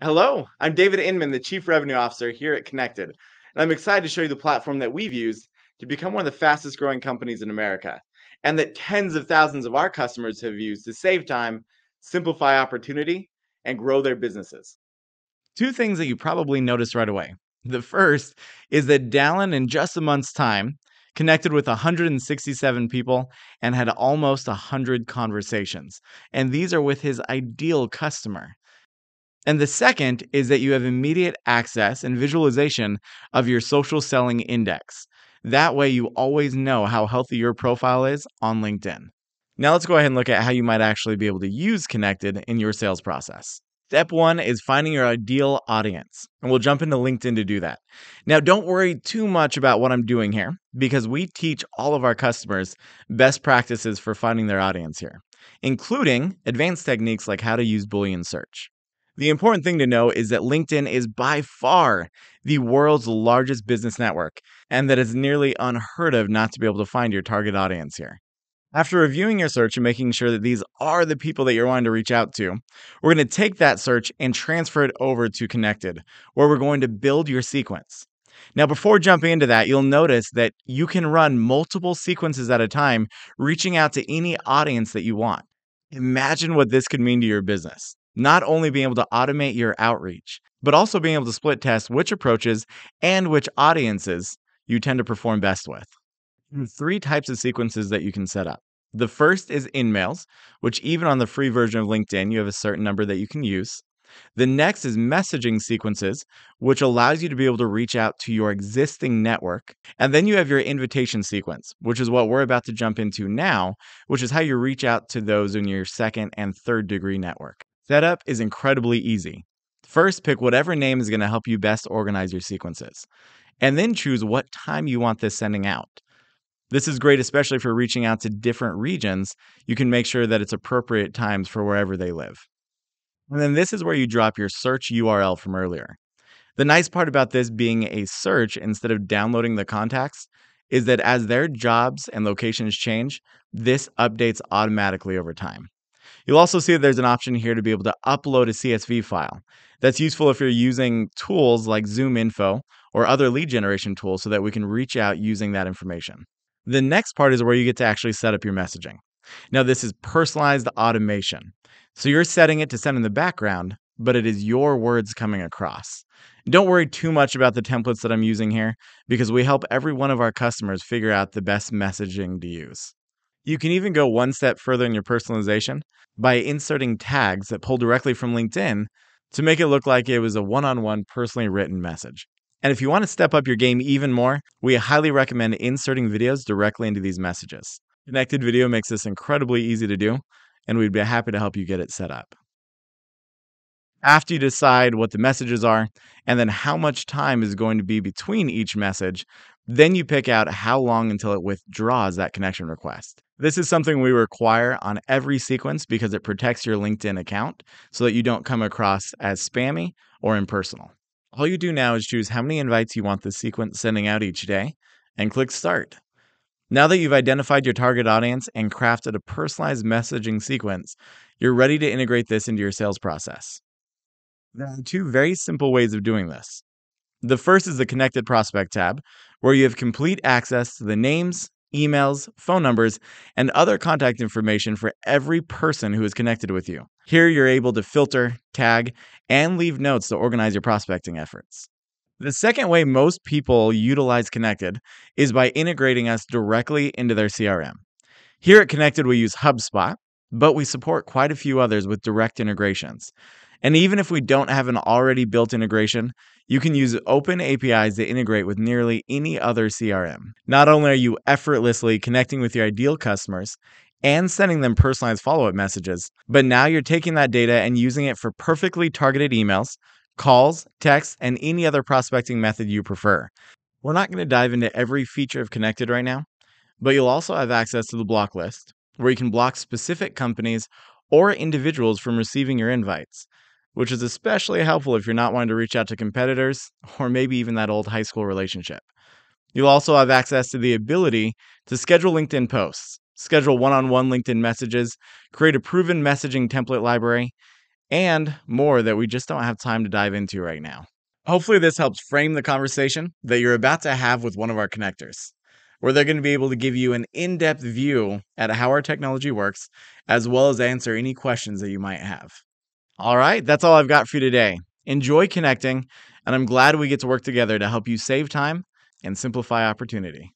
Hello, I'm David Inman, the Chief Revenue Officer here at Kennected, and I'm excited to show you the platform that we've used to become one of the fastest growing companies in America, and that tens of thousands of our customers have used to save time, simplify opportunity, and grow their businesses. Two things that you probably noticed right away. The first is that Dallin, in just a month's time, connected with 167 people and had almost 100 conversations. And these are with his ideal customer. And the second is that you have immediate access and visualization of your social selling index. That way, you always know how healthy your profile is on LinkedIn. Now, let's go ahead and look at how you might actually be able to use Kennected in your sales process. Step one is finding your ideal audience, and we'll jump into LinkedIn to do that. Now, don't worry too much about what I'm doing here because we teach all of our customers best practices for finding their audience here, including advanced techniques like how to use Boolean search. The important thing to know is that LinkedIn is by far the world's largest business network, and that it's nearly unheard of not to be able to find your target audience here. After reviewing your search and making sure that these are the people that you're wanting to reach out to, we're going to take that search and transfer it over to Kennected, where we're going to build your sequence. Now, before jumping into that, you'll notice that you can run multiple sequences at a time, reaching out to any audience that you want. Imagine what this could mean to your business not only being able to automate your outreach, but also being able to split test which approaches and which audiences you tend to perform best with. Three types of sequences that you can set up. The first is InMails, which even on the free version of LinkedIn, you have a certain number that you can use. The next is messaging sequences, which allows you to be able to reach out to your existing network. And then you have your invitation sequence, which is what we're about to jump into now, which is how you reach out to those in your second and third degree network. Setup is incredibly easy. First, pick whatever name is going to help you best organize your sequences, and then choose what time you want this sending out. This is great, especially for reaching out to different regions. You can make sure that it's appropriate times for wherever they live. And then this is where you drop your search URL from earlier. The nice part about this being a search instead of downloading the contacts is that as their jobs and locations change, this updates automatically over time. You'll also see that there's an option here to be able to upload a CSV file. That's useful if you're using tools like ZoomInfo or other lead generation tools so that we can reach out using that information. The next part is where you get to actually set up your messaging. Now, this is personalized automation. So you're setting it to send in the background, but it is your words coming across. Don't worry too much about the templates that I'm using here because we help every one of our customers figure out the best messaging to use. You can even go one step further in your personalization by inserting tags that pull directly from LinkedIn to make it look like it was a one on one personally written message. And if you want to step up your game even more, we highly recommend inserting videos directly into these messages. Kennected video makes this incredibly easy to do, and we'd be happy to help you get it set up. After you decide what the messages are and then how much time is going to be between each message, then you pick out how long until it withdraws that connection request. This is something we require on every sequence because it protects your LinkedIn account so that you don't come across as spammy or impersonal. All you do now is choose how many invites you want the sequence sending out each day and click Start. Now that you've identified your target audience and crafted a personalized messaging sequence, you're ready to integrate this into your sales process. There are two very simple ways of doing this. The first is the Kennected Prospect tab, where you have complete access to the names, emails, phone numbers, and other contact information for every person who is connected with you. Here, you're able to filter, tag, and leave notes to organize your prospecting efforts. The second way most people utilize Kennected is by integrating us directly into their CRM. Here at Kennected, we use HubSpot, but we support quite a few others with direct integrations. And even if we don't have an already built integration, you can use open APIs that integrate with nearly any other CRM. Not only are you effortlessly connecting with your ideal customers and sending them personalized follow up messages, but now you're taking that data and using it for perfectly targeted emails, calls, texts, and any other prospecting method you prefer. We're not going to dive into every feature of Kennected right now, but you'll also have access to the block list, where you can block specific companies or individuals from receiving your invites which is especially helpful if you're not wanting to reach out to competitors or maybe even that old high school relationship. You'll also have access to the ability to schedule LinkedIn posts, schedule one on one LinkedIn messages, create a proven messaging template library, and more that we just don't have time to dive into right now. Hopefully, this helps frame the conversation that you're about to have with one of our connectors, where they're going to be able to give you an in depth view at how our technology works, as well as answer any questions that you might have. All right, that's all I've got for you today. Enjoy connecting, and I'm glad we get to work together to help you save time and simplify opportunity.